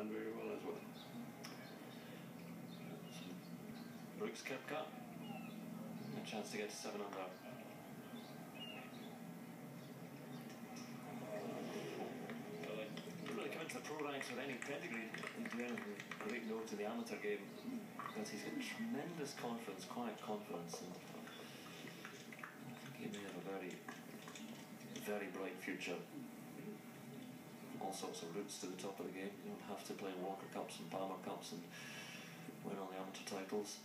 done very well as well. Brooks Koepka, a chance to get to seven under. Really come into the pro ranks with any pedigree and do anything great note in the amateur game. But he's got tremendous confidence, quiet confidence, and I think he may have a very, very bright future. All sorts of routes to the top of the game. You don't have to play Walker Cups and Palmer Cups and win all the amateur titles.